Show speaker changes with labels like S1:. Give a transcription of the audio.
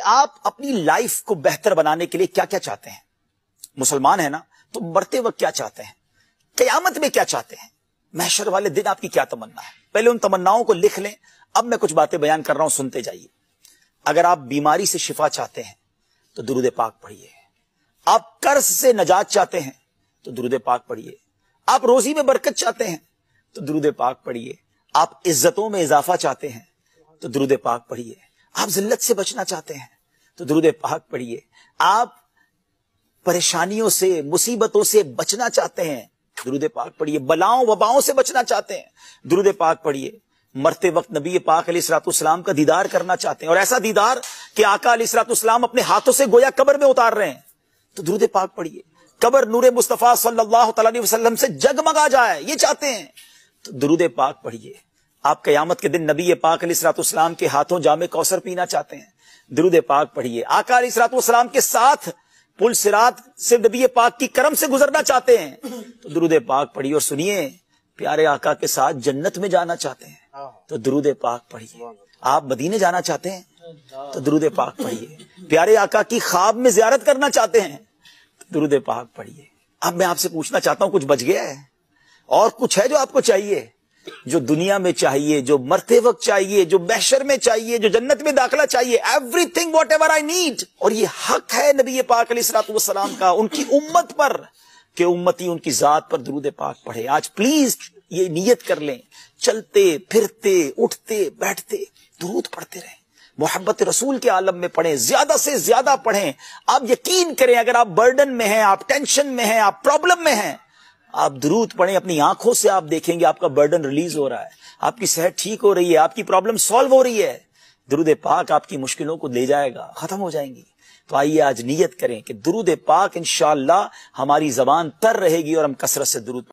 S1: आप अपनी लाइफ को बेहतर बनाने के लिए क्या क्या चाहते हैं? मुसलमान है ना तो मरते वक्त क्या चाहते हैं? कयामत में क्या चाहते हैं? महशर वाले दिन आपकी क्या तमन्ना है? पहले उन तमन्नाओं को लिख लें, अब मैं कुछ बातें बयान कर रहा हूँ, सुनते जाइए। अगर आप बीमारी से शिफा चाहते हैं तो दुरुद पाक पढ़िए। आप कर्ज से नजात चाहते हैं तो दुरुद पाक पढ़िए। आप रोजी में बरकत चाहते हैं तो दुरुद पाक पढ़िए। आप इज्जतों में इजाफा चाहते हैं तो दुरुद पाक पढ़िए। आप जिल्लत से बचना चाहते हैं तो दुरुद पाक पढ़िए। आप परेशानियों से, मुसीबतों से बचना चाहते हैं, दुरुद पाक पढ़िए। बलाओं, वबाओं से बचना चाहते हैं, दुरुद पाक पढ़िए। मरते वक्त नबी पाक सलाम का दीदार करना चाहते हैं। और ऐसा दीदार कि आका सलाम अपने हाथों से गोया कबर में उतार रहे हैं। तो दुरुद पाक पढ़िए। कबर नूर मुस्तफ़ा सल्लल्लाहु अलैहि से जगमगा जाए, ये चाहते हैं। तो दुरुद पाक पढ़िए। आप कयामत के दिन नबी पाक सलाम के हाथों जामे कौसर पीना चाहते हैं। दरुद पाक पढ़िए। आका सलाम के साथ पुल सिरात से नबी पाक की करम से गुजरना चाहते हैं। तो दरुद पाक पढ़िए और सुनिए, प्यारे आका के साथ जन्नत में जाना चाहते हैं। तो दरुद पाक पढ़िए। आप मदीने जाना चाहते हैं? तो दुरुद पाक पढ़िए। प्यारे आका की ख्वाब में जियारत करना चाहते हैं? तो दरुद पाक पढ़िए। अब मैं आपसे पूछना चाहता हूँ, कुछ बच गया है? और कुछ है जो आपको चाहिए? जो दुनिया में चाहिए, जो मरते वक्त चाहिए, जो बहशर में चाहिए, जो जन्नत में दाखिला चाहिए everything whatever I need और ये हक है नबी पाक सलाम का, उनकी उम्मत पर, कि उम्मती उनकी जात पर दरूद पाक पढ़े। आज प्लीज़ ये नियत कर लें। चलते, फिरते, उठते, बैठते, दरूद पढ़ते रहें। मोहब्बत रसूल के आलम में पढ़ें, ज़्यादा से ज़्यादा पढ़ें। आप यकीन करें, अगर आप बर्डन में हैं, आप टेंशन में हैं, आप प्रॉब्लम में हैं आप दुरूद पढ़ें, अपनी आँखों से आप देखेंगे आपका बर्डन रिलीज़ हो रहा है। आपकी सेहत ठीक हो रही है, आपकी प्रॉब्लम सॉल्व हो रही है। दरूद पाक आपकी मुश्किलों को ले जाएगा, खत्म हो जाएँगी। तो आइए आज नीयत करें कि दरूद पाक इंशाला हमारी जबान तर रहेगी और हम कसरत से दरूद